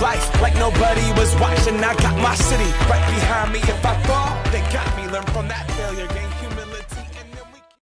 life like nobody was watching. I got my city right behind me. If I